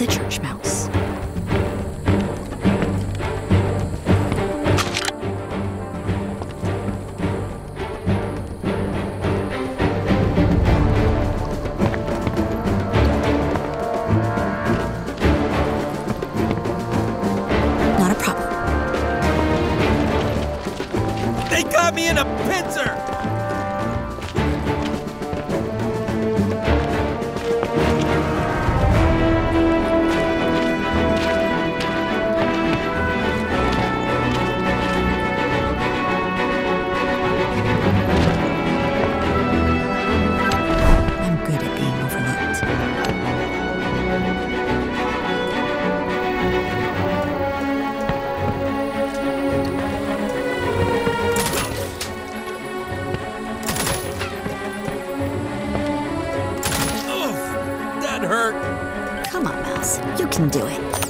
as a church mouse. Not a problem. They got me in a pincer! Hurt. Come on, Mouse. You can do it.